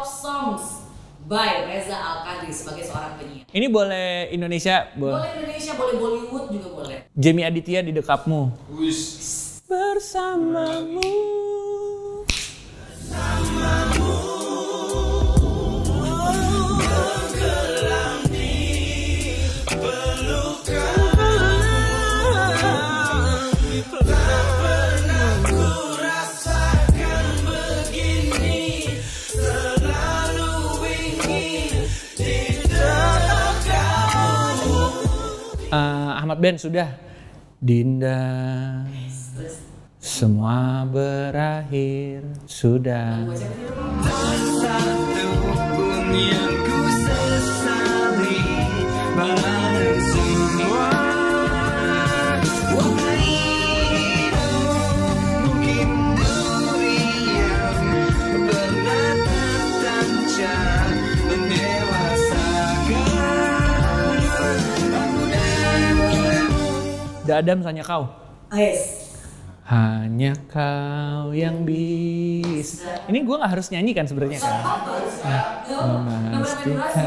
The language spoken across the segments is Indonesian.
Top Songs by Reza Alkadri sebagai seorang penyiar. Ini boleh Indonesia, boleh. Boleh Indonesia, boleh Bollywood juga boleh. Jamie Aditya di dekapmu. Bersamamu. Eh, Ahmad Ben sudah. Dinda. Semua berakhir sudah. Dadam tanya kau. Ais. Hanya kau yang bisa. Ini gue nggak harus nyanyi kan sebenarnya kan? Memastikan.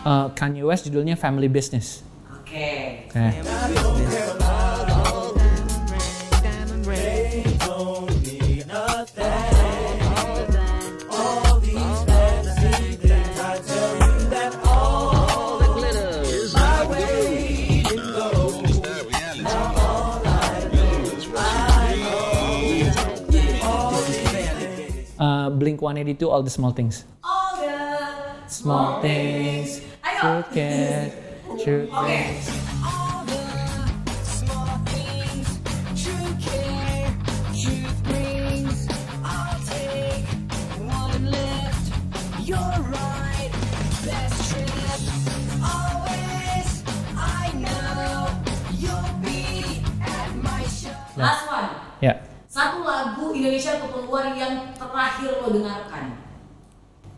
Eh, Kanye West judulnya Family Business. Oke. Oke. Eh, Blink 182 All the Small Things. All the Small things. Forget, Last one. Ya. Satu lagu Indonesia ataupun luar yang terakhir lo dengarkan.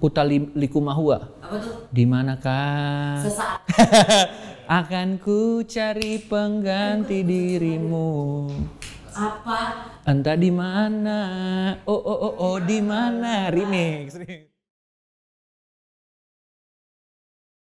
Utali Likumahua. Apa tuh? Di manakah Sesaat. akan ku cari pengganti dirimu? Apa? Entah di mana. Oh oh oh oh di mana remix.